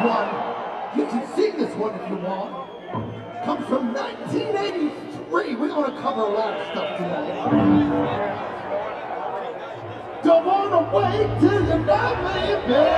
one. You can sing this one if you want. Comes from 1983. We're going to cover a lot of stuff today. Don't want to wait till you know me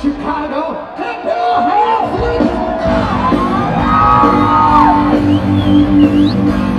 Chicago. Clap your hands, please.